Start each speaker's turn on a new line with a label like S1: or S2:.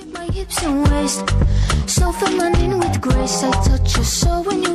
S1: My hips and waist, so feminine with grace. I touch your soul when you